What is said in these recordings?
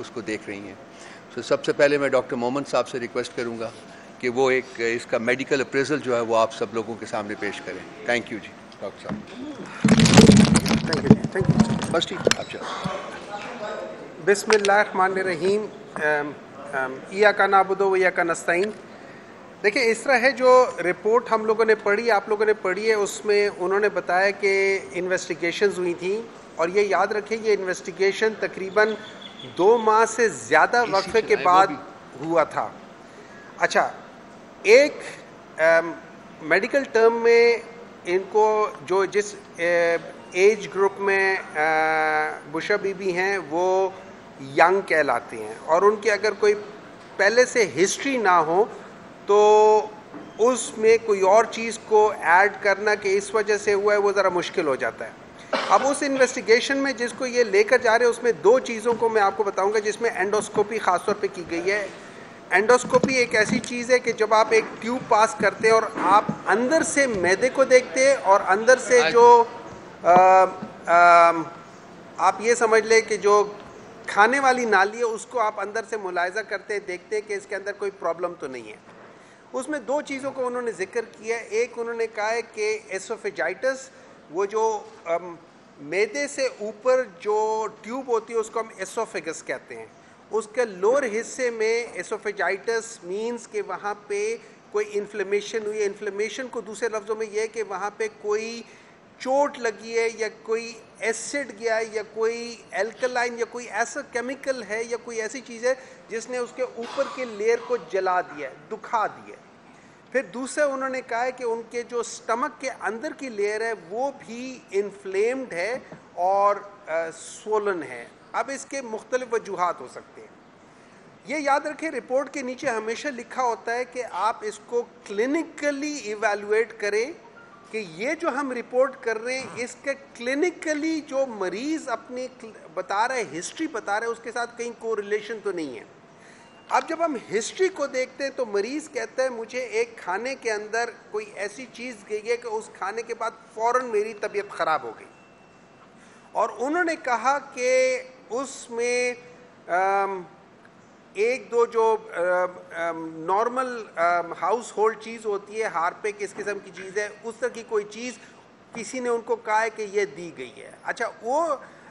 उसको देख रही हैं। तो सबसे पहले मैं डॉक्टर मोहम्मद साहब से रिक्वेस्ट करूँगा कि वो एक इसका मेडिकल अप्रेजल जो है वो आप सब लोगों के सामने पेश करें। थैंक यू जी डॉक्टर साहब। थैंक यू थैंक यू बस ठीक आप चलो बिस्मिल्लाहिर्रहमानिर्रहीम ईया का नाबुदो या का नस्ताइन देखिए इस तरह है जो रिपोर्ट हम लोगों ने पढ़ी आप लोगों ने पढ़ी है उसमें उन्होंने बताया कि इन्वेस्टिगेशंस हुई थी और ये याद रखें ये इन्वेस्टिगेशन तकरीबन दो माह से ज़्यादा वक्फे के बाद हुआ था। अच्छा एक मेडिकल टर्म में इनको जो जिस एज ग्रुप में बुशा बीबी हैं वो यंग कहलाते हैं। और उनकी अगर कोई पहले से हिस्ट्री ना हो तो उसमें कोई और चीज़ को ऐड करना कि इस वजह से हुआ है वो ज़रा मुश्किल हो जाता है। अब उस इन्वेस्टिगेशन में जिसको ये लेकर जा रहे हैं उसमें दो चीज़ों को मैं आपको बताऊँगा जिसमें एंडोस्कोपी ख़ासतौर पे की गई है। एंडोस्कोपी एक ऐसी चीज़ है कि जब आप एक ट्यूब पास करते हैं और आप अंदर से मैदे को देखते हैं और अंदर से जो आ, आ, आप ये समझ लें कि जो खाने वाली नाली है उसको आप अंदर से मुलायजा करते हैं देखते हैं कि इसके अंदर कोई प्रॉब्लम तो नहीं है। उसमें दो चीज़ों को उन्होंने ज़िक्र किया एक उन्होंने कहा है कि एसोफेजाइटस वो जो मैदे से ऊपर जो ट्यूब होती है, उसको हम एसोफेगस कहते हैं। उसके लोअर हिस्से में एसोफेजाइटस मींस के वहाँ पे कोई इन्फ्लेमेशन हुई है। इन्फ्लेमेशन को दूसरे लफ्ज़ों में यह है कि वहाँ पे कोई चोट लगी है, या कोई एसिड गया है, या कोई एल्कलाइन या कोई ऐसा केमिकल है, या कोई ऐसी चीज़ है जिसने उसके ऊपर के लेयर को जला दिया दुखा दिया फिर दूसरा उन्होंने कहा है कि उनके जो स्टमक के अंदर की लेयर है, वो भी इन्फ्लेम्ड है और सोलन है। अब इसके मुख्तलिफ़ वजूहत हो सकते हैं। ये याद रखें, रिपोर्ट के नीचे हमेशा लिखा होता है कि आप इसको क्लिनिकली इवेलुएट करें कि ये जो हम रिपोर्ट कर रहे हैं, इसके क्लिनिकली जो मरीज़ अपनी बता रहे हिस्ट्री बता रहे उसके साथ कहीं को रिलेशन तो नहीं है। अब जब हम हिस्ट्री को देखते हैं तो मरीज़ कहता है, मुझे एक खाने के अंदर कोई ऐसी चीज़ गई है कि उस खाने के बाद फ़ौर मेरी तबीयत ख़राब हो गई। और उन्होंने कहा कि उसमें एक दो जो नॉर्मल हाउस होल्ड चीज़ होती है हारपे किस किस्म की चीज़ है, उस तरह की कोई चीज़ किसी ने उनको कहा है कि ये दी गई है। अच्छा वो,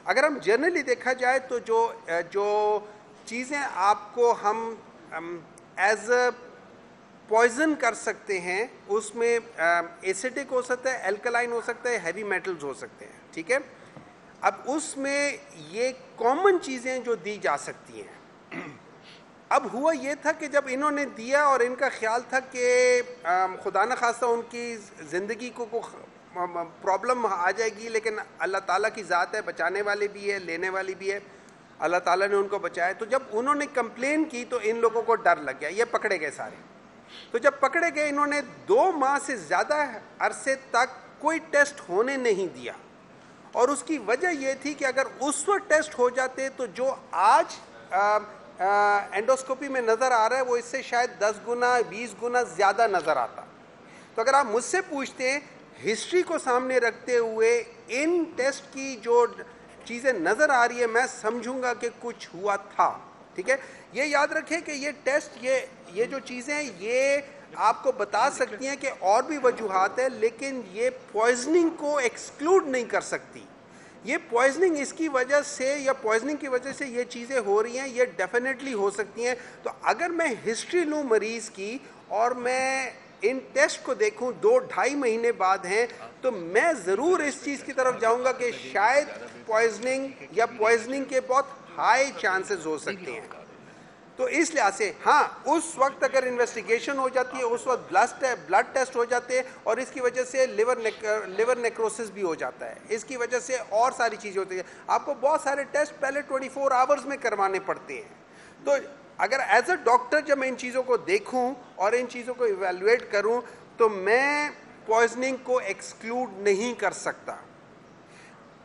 अगर हम जनरली देखा जाए तो जो जो चीज़ें आपको हम एज अ पॉइजन कर सकते हैं, उसमें एसिडिक हो सकता है एल्कलाइन हो सकता है हैवी मेटल्स हो सकते हैं, ठीक है? अब उसमें ये कॉमन चीज़ें जो दी जा सकती हैं। अब हुआ ये था कि जब इन्होंने दिया और इनका ख्याल था कि खुदा न खासा उनकी ज़िंदगी को को प्रॉब्लम आ जाएगी, लेकिन अल्लाह ताला की ज़ात है, बचाने वाली भी है, लेने वाली भी है। अल्लाह ताला ने उनको बचाया। तो जब उन्होंने कंप्लेन की तो इन लोगों को डर लग गया। ये पकड़े गए सारे। तो जब पकड़े गए इन्होंने दो माह से ज़्यादा अरसे तक कोई टेस्ट होने नहीं दिया। और उसकी वजह यह थी कि अगर उस वक्त टेस्ट हो जाते तो जो आज आ, आ, एंडोस्कोपी में नज़र आ रहा है वो इससे शायद 10 गुना 20 गुना ज़्यादा नज़र आता। तो अगर आप मुझसे पूछते हिस्ट्री को सामने रखते हुए इन टेस्ट की जो चीज़ें नज़र आ रही है, मैं समझूँगा कि कुछ हुआ था। ठीक है? ये याद रखें कि ये टेस्ट, ये ये जो चीज़ें ये आपको बता सकती हैं कि और भी वजूहत है, लेकिन ये पॉइजनिंग को एक्सक्लूड नहीं कर सकती। ये पॉइजनिंग इसकी वजह से या पॉइजनिंग की वजह से ये चीज़ें हो रही हैं, ये डेफिनेटली हो सकती हैं। तो अगर मैं हिस्ट्री लूँ मरीज़ की और मैं इन टेस्ट को देखूँ दो ढाई महीने बाद हैं तो मैं ज़रूर इस चीज़ की तरफ़ जाऊँगा कि शायद पॉइजनिंग या पॉइजनिंग के बहुत हाई चांसेस हो सकते हैं। तो इस लिहाज से हाँ उस वक्त अगर इन्वेस्टिगेशन हो जाती है उस वक्त ब्लड ब्लड टेस्ट हो जाते हैं और इसकी वजह से लिवर नेक, लिवर नेक्रोसिस भी हो जाता है। इसकी वजह से और सारी चीज़ें होती है। आपको बहुत सारे टेस्ट पहले 24 फोर आवर्स में करवाने पड़ते हैं। तो अगर एज अ डॉक्टर जब मैं इन चीज़ों को देखूँ और इन चीज़ों को इवेलुएट करूँ तो मैं पॉइजनिंग को एक्सक्लूड नहीं कर सकता।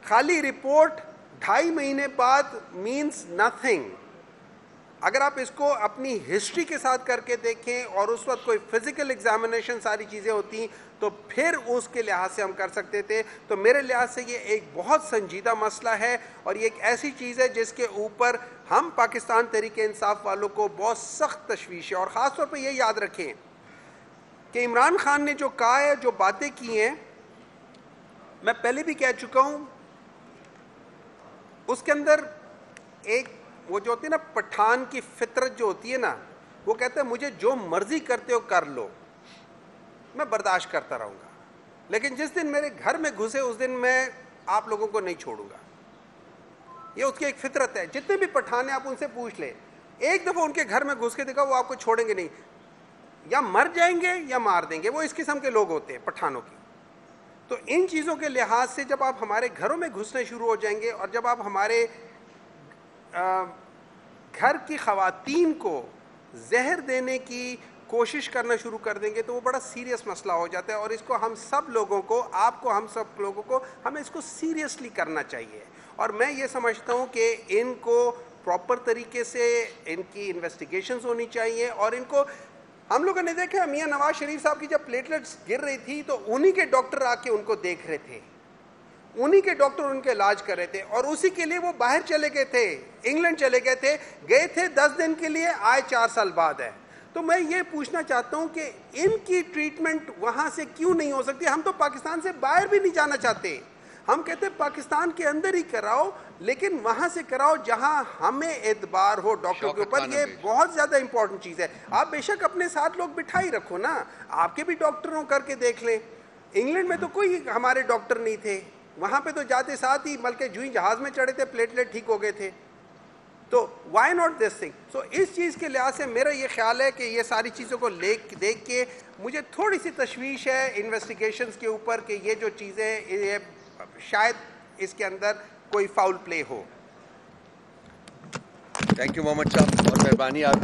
खाली रिपोर्ट ढाई महीने बाद मीन्स नथिंग अगर आप इसको अपनी हिस्ट्री के साथ करके देखें और उस वक्त कोई फ़िज़िकल एग्जामिनेशन सारी चीज़ें होती तो फिर उसके लिहाज से हम कर सकते थे। तो मेरे लिहाज से ये एक बहुत संजीदा मसला है और ये एक ऐसी चीज़ है जिसके ऊपर हम पाकिस्तान तरीके इंसाफ वालों को बहुत सख्त तशवीश है। और ख़ास तौर पर यह याद रखें कि इमरान खान ने जो कहा है, जो बातें की हैं, मैं पहले भी कह चुका हूँ, उसके अंदर एक वो जो होती है ना, पठान की फितरत जो होती है ना, वो कहते हैं, मुझे जो मर्ज़ी करते हो कर लो। मैं बर्दाश्त करता रहूँगा। लेकिन जिस दिन मेरे घर में घुसे, उस दिन मैं आप लोगों को नहीं छोड़ूँगा। ये उसकी एक फितरत है। जितने भी पठान हैं, आप उनसे पूछ ले। एक दफ़ा उनके घर में घुस के देखा, वो आपको छोड़ेंगे नहीं। या मर जाएँगे या मार देंगे। वो इस किस्म के लोग होते हैं, पठानों की। तो इन चीज़ों के लिहाज से जब आप हमारे घरों में घुसने शुरू हो जाएँगे और जब आप हमारे घर की खातन को जहर देने की कोशिश करना शुरू कर देंगे तो वो बड़ा सीरियस मसला हो जाता है और इसको हम सब लोगों को, आपको हम सब लोगों को, हमें इसको सीरियसली करना चाहिए। और मैं ये समझता हूँ कि इनको प्रॉपर तरीके से इनकी इन्वेस्टिगेशन होनी चाहिए और इनको, हम लोगों ने देखा मियाँ नवाज़ शरीफ साहब की जब प्लेटलेट्स गिर रही थी तो उन्हीं के डॉक्टर आके उनको देख रहे थे। उन्हीं के डॉक्टर उनके इलाज कर रहे थे और उसी के लिए वो बाहर चले गए थे इंग्लैंड चले गए थे। गए थे दस दिन के लिए आए चार साल बाद है। तो मैं ये पूछना चाहता हूँ कि इनकी ट्रीटमेंट वहाँ से क्यों नहीं हो सकती? हम तो पाकिस्तान से बाहर भी नहीं जाना चाहते। हम कहते हैं पाकिस्तान के अंदर ही कराओ लेकिन वहाँ से कराओ जहाँ हमें एतबार हो डॉक्टर के ऊपर। ये बहुत ज़्यादा इंपॉर्टेंट चीज़ है। आप बेशक अपने साथ लोग बिठाई रखो ना। आपके भी डॉक्टरों करके देख लें। इंग्लैंड में तो कोई हमारे डॉक्टर नहीं थे। वहाँ पे तो जाते साथ ही बल्कि जुई जहाज़ में चढ़े थे प्लेटलेट ठीक हो गए थे। तो why not this thing so इस चीज़ के लिहाज से मेरा ये ख्याल है कि ये सारी चीज़ों को ले, देख के मुझे थोड़ी सी तशवीश है इन्वेस्टिगेशन के ऊपर कि ये जो चीज़ें ये शायद इसके अंदर कोई फाउल प्ले हो। थैंक यू मोहम्मद साहब बहुत मेहरबानी आप।